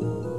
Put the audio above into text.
Bye.